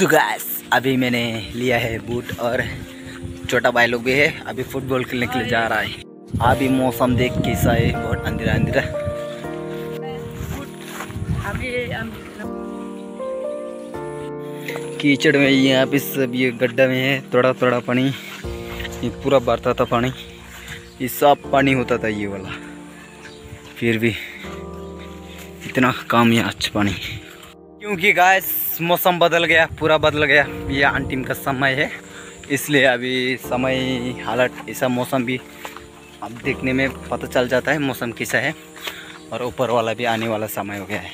सुगास अभी मैंने लिया है बूट और छोटा भाई लोग भी है, अभी फुटबॉल खेलने के लिए जा रहा है। अभी मौसम देख कैसा है, बहुत अंधेरा अंधेरा। कीचड़ में यहाँ पे सब ये गड्ढा में है थोड़ा थोड़ा पानी, ये पूरा भरता था पानी, ये सब पानी होता था ये वाला। फिर भी इतना काम है अच्छा पानी। क्योंकि गाय मौसम बदल गया पूरा बदल गया। ये अंतिम का समय है इसलिए अभी समय हालत ऐसा मौसम भी अब देखने में पता चल जाता है मौसम कैसा है। और ऊपर वाला भी आने वाला समय हो गया है।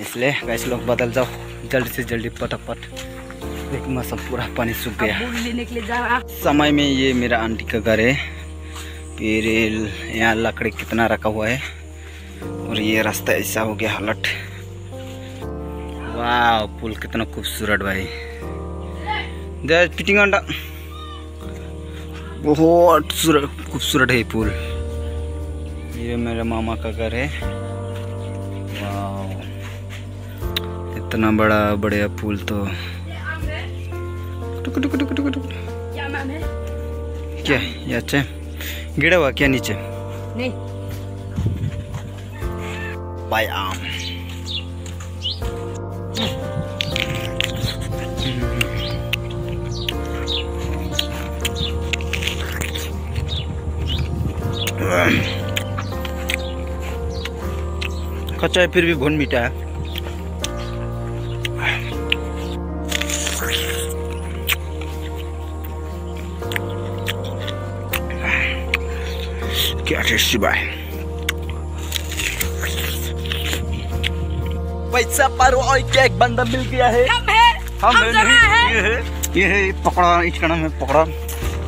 इसलिए गैस लोग बदल जाओ जल्दी से जल्दी पटापट। देख मौसम पूरा पानी सूख गया। लेने के लिए जा। रहा समय में ये मेरा आंटी का घर है। फिर यहाँ लकड़ी कितना रखा हुआ है। और ये रास्ता ऐसा हो गया हालत। वाह पुल कितना खूबसूरत भाई। पिटिंग अंडा। बहुत खूबसूरत है पुल ये मेरे मामा का घर है। वाह इतना बड़ा बढ़िया पुल तो। टुक टुक टुक टुक टुक। क्या क्या ये अच्छा गिरा हुआ क्या नीचे? नहीं। बाय आम कच्चा है फिर भी बहुत मीठा है क्या टेस्टी भाई पैसा पर और क्या एक बंदा मिल गया है। है हम हम है नहीं, ये है ये है पकड़ा इसका नाम है पकड़ा।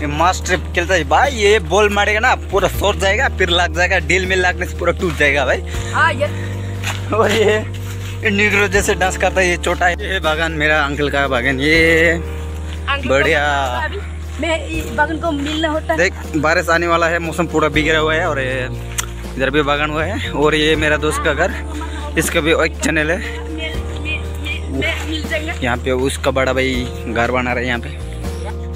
ये मास्टर खेलता है भाई ये बॉल मारेगा ना पूरा सोच जाएगा फिर लग जाएगा डील में लगने से पूरा टूट जाएगा भाई। हाँ ये और ये निग्रो जैसे डांस करता है ये छोटा। ये बागान मेरा अंकल का बागान। ये बढ़िया। मैं इस को मिलना होता है। देख बारिश आने वाला है मौसम पूरा बिगड़ा हुआ है और ये इधर भी बागान हुआ है। और ये मेरा दोस्त का घर इसका भी एक चैनल है। यहाँ पे उसका बड़ा भाई घर बना रहा है यहाँ पे।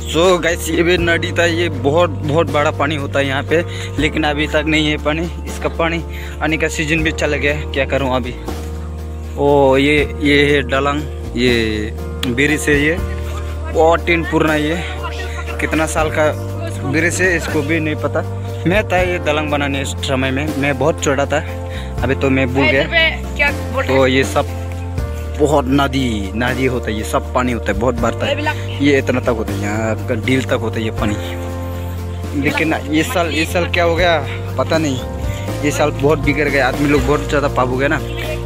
सो so, गैस ये भी नदी था ये बहुत बहुत बड़ा पानी होता है यहाँ पे लेकिन अभी तक नहीं है पानी इसका पानी आने का सीज़न भी चला गया क्या करूँ अभी? ओ ये ये है डलंग ये ब्रिज है ये बहुत टीन पुराना ये कितना साल का ब्रिज है इसको भी नहीं पता। मैं था ये दलंग बनाने इस समय में मैं बहुत छोटा था अभी तो मैं भूल गया। तो ये सब बहुत नदी नदी होता है ये, सब पानी होता है, बहुत भरता है। ये इतना तक होता है, यहाँ डील तक होता है ये पानी। लेकिन ये साल ये साल क्या हो गया? पता नहीं। ये साल बहुत बिगड़ गया, आदमी लोग बहुत ज़्यादा पाप हो गया ना।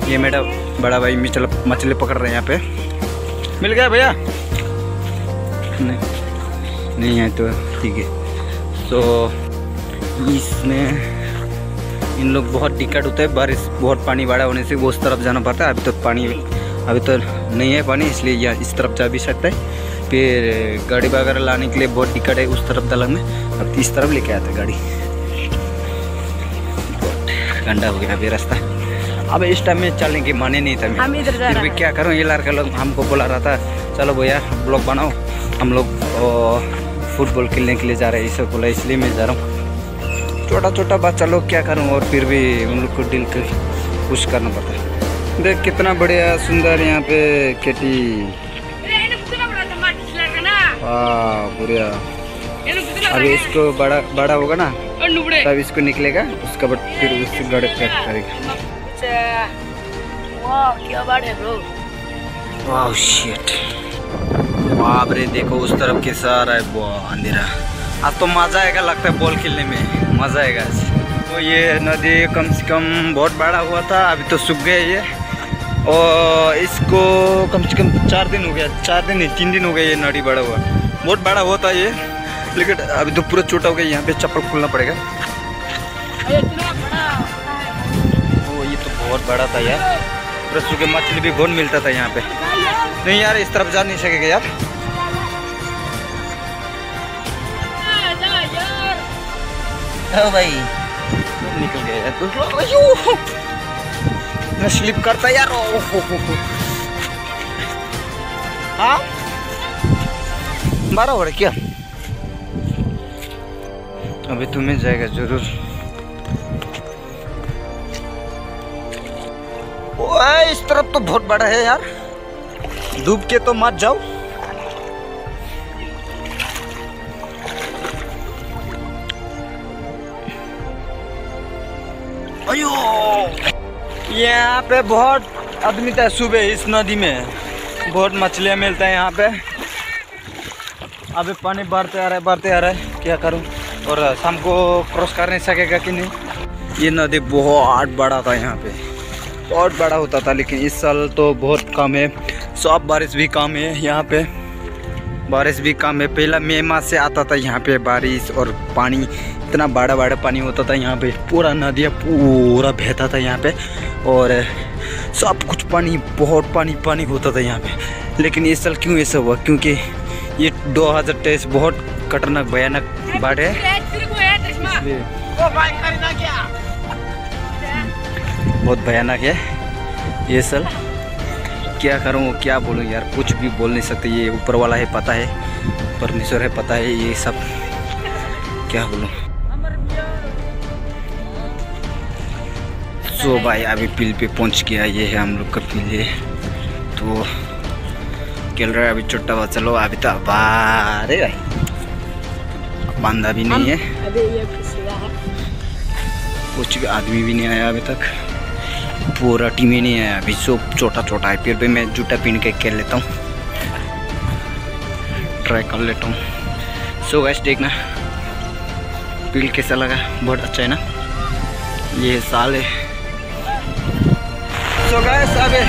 ये मेरा बड़ा भाई मछली मछली पकड़ रहे हैं यहाँ पे। मिल गया भैया? नहीं नहीं है तो ठीक है। तो इसमें इन लोग बहुत दिक्कत होता है, बारिश, बहुत पानी बड़ा होने से उस तरफ़ जाना पड़ता है, अभी तो पानी अभी तो नहीं है पानी इसलिए यहाँ इस तरफ़ जा भी सकता है। फिर गाड़ी वगैरह लाने के लिए बहुत दिक्कत है उस तरफ़ दलंग में। अब इस तरफ़ लेके आते गाड़ी। गंदा हो गया अभी रास्ता। अब इस टाइम में चलने की माने नहीं था हम। इधर जा फिर रहे भी क्या करूँ ये लड़का लोग हमको बोला रहा था चलो भैया ब्लॉग बनाओ। हम लोग फुटबॉल खेलने के लिए जा रहे हैं इसे बोला इसलिए मैं जा रहा हूँ। छोटा छोटा बच्चा लोग क्या करूँ और फिर भी उन लोग को दिल कर पुश करना पड़ता है। देख, कितना बढ़िया सुंदर यहाँ पे खेती। बढ़िया। अभी इसको बड़ा बड़ा होगा ना, तब इसको निकलेगा, उसका बाद फिर उससे गड़े करेगा। रे, देखो उस तरफ़ कैसा आ रहा है अंधेरा। आज तो मज़ा आएगा, लगता है बॉल खेलने में। मज़ा आएगा तो ये नदी कम से कम बहुत बड़ा हुआ था, अभी तो सूख गया ये। और इसको कम से कम चार दिन हो गया, चार दिन नहीं, तीन दिन हो गया ये नाड़ी बड़ा हुआ। बहुत बड़ा हुआ था ये, लेकिन अभी तो पूरा छोटा हो गया, यहाँ पे चप्पल खोलना पड़ेगा। ओ, ये तो बहुत बड़ा था यार। पूरा सूखे मछली भी बहुत मिलता था यहाँ पे। नहीं यार, इस तरफ़ जा नहीं सकेगा यार। भाई, निकल गया यार मैं स्लिप करता यार। हो हो हो रहा क्या? अभी तुम्हें जाएगा ज़रूर। इस तरफ़ तो बहुत बड़ा है यार। डूब के तो मत जाओ। यहाँ पे बहुत आदमी था सुबह इस नदी में। बहुत मछलियाँ मिलता है यहाँ पे। अभी पानी बढ़ते आ रहा है, बढ़ते आ रहा है। क्या करूँ? और शाम को क्रॉस कर नहीं सकेगा कि नहीं? ये नदी बहुत बड़ा था यहाँ पे। बहुत बड़ा होता था, लेकिन इस साल तो बहुत कम है। सब बारिश भी कम है यहाँ पे। बारिश भी कम है। पहला मई माह से आता था यहाँ पे बारिश और पानी, इतना बड़ा बड़ा पानी होता था यहाँ पे। पूरा नदियाँ पूरा बहता था यहाँ पे और सब कुछ पानी, बहुत पानी पानी होता था यहाँ पे। लेकिन इस साल क्यों ऐसा हुआ? क्योंकि ये 2023 बहुत खतरनाक, भयानक बाढ़ है। बहुत भयानक है ये साल। क्या करूँ क्या बोलूँ यार? कुछ भी बोल नहीं सकते ये ऊपर वाला है पता है परमेश्वर है पता है ये सब क्या बोलूँ? सो भाई अभी पिल पे पहुँच गया ये है हम लोग का पिल है तो खेल रहा है अभी छोटा बच्चा चलो अभी तो बारे भाई। बांधा भी नहीं है। कुछ भी आदमी भी नहीं आया अभी तक। पूरा टीम ही नहीं आया। अभी सब छोटा छोटा है फिर भी मैं जूता पहन के खेल लेता हूँ। ट्राई कर लेता हूँ। सो गैस देखना। पील कैसा लगा? बहुत अच्छा है ना? ये साल है। सो गैस अभी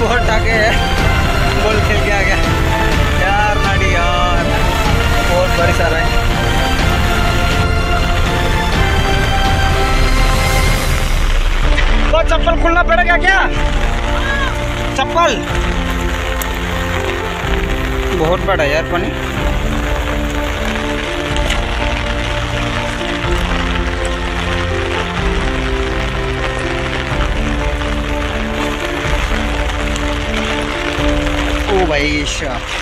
बहुत टाके है। बॉल खेल के आ गया। यार, नाडी, यार। बहुत बड़ी सारा है। तो चप्पल खुलना पड़ेगा क्या? चप्पल? बहुत बड़ा यार पानी। ओ भाई शाह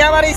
अरे चढ़ा पर गया बारिश